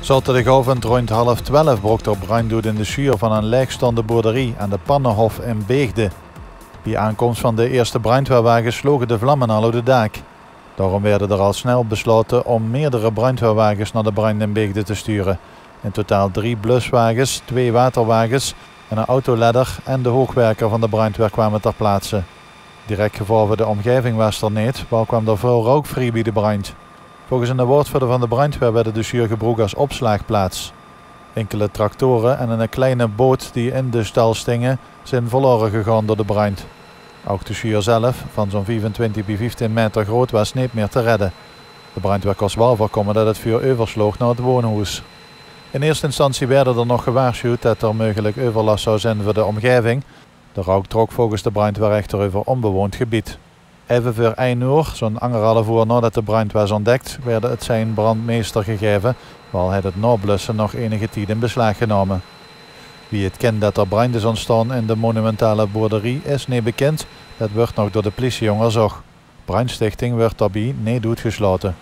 Zaterdagavond rond half twaalf brok er brand in de schuur van een leegstaande boerderie aan de Pannenhof in Beegde. Bij aankomst van de eerste brandweerwagens sloegen de vlammen al op de dak. Daarom werden er al snel besloten om meerdere brandweerwagens naar de brand in Beegde te sturen. In totaal drie bluswagens, twee waterwagens, en een autoladder en de hoogwerker van de brandweer kwamen ter plaatse. Direct gevolg de omgeving was er niet, waar kwam er veel rook vrij bij de brand. Volgens een woordvoerder van de brandweer werden de gebruikt als opslagplaats. Enkele tractoren en een kleine boot die in de stal stingen zijn verloren gegaan door de brand. Ook de schuur zelf, van zo'n 25 bij 15 meter groot, was niet meer te redden. De brandweer kost wel voorkomen dat het vuur oversloeg naar het woonhuis. In eerste instantie werden er nog gewaarschuwd dat er mogelijk overlast zou zijn voor de omgeving. De rook trok volgens de brandweer echter over onbewoond gebied. Even voor 1 uur, zo'n anderhalf uur nadat de brand was ontdekt, werd het zijn brandmeester gegeven, waar hij het nablussen nog enige tijd in beslag genomen. Wie het kent dat er brand is ontstaan in de monumentale boerderie is niet bekend, dat wordt nog door de politie onderzocht. Brandstichting wordt daarbij niet uitgesloten.